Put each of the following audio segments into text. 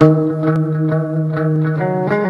Thank you.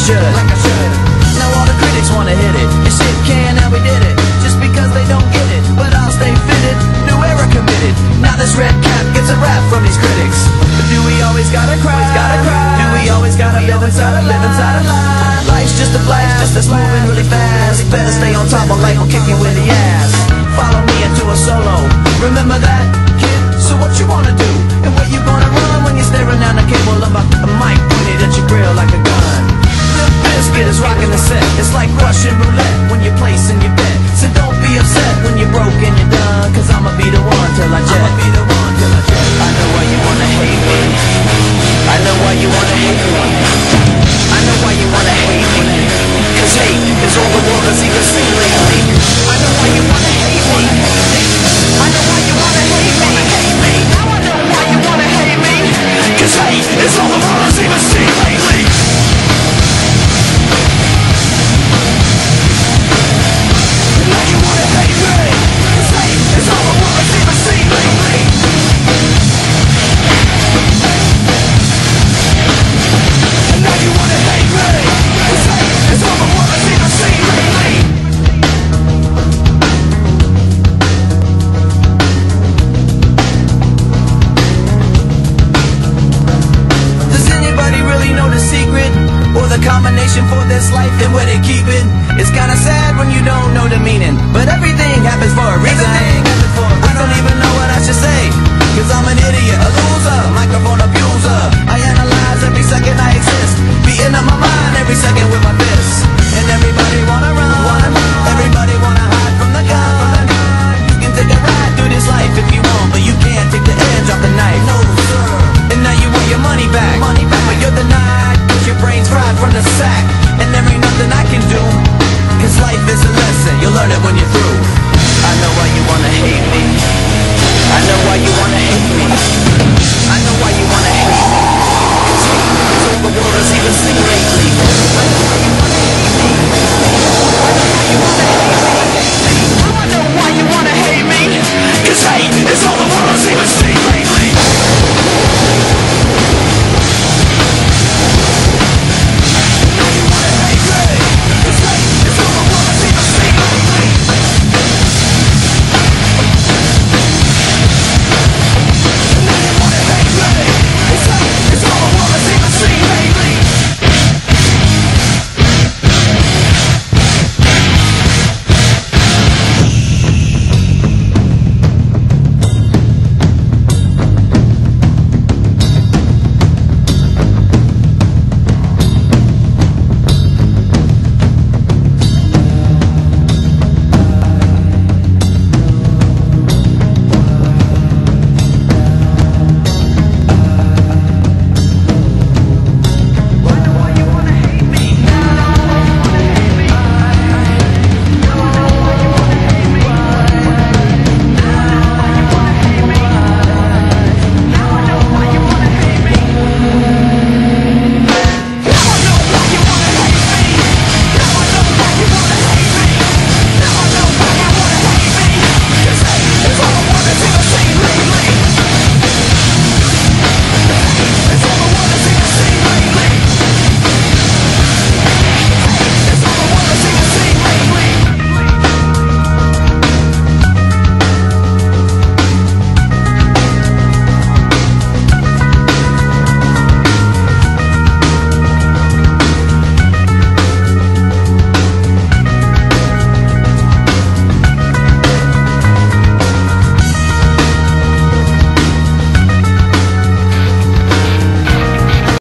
should. Like I should. Now all the critics wanna hit it. You shit can and we did it. Just because they don't get it, but I'll stay fitted. New era committed. Now this red cap gets a rap from these critics. But do we always gotta cry? Always gotta cry. Do we always gotta live inside a live inside a lie? Life's just a flash, just that's moving really fast. Better stay on top of life. Russian roulette. nomination for this life and where they keep it. It's kinda sad when you don't know the meaning, but everything happens for a reason.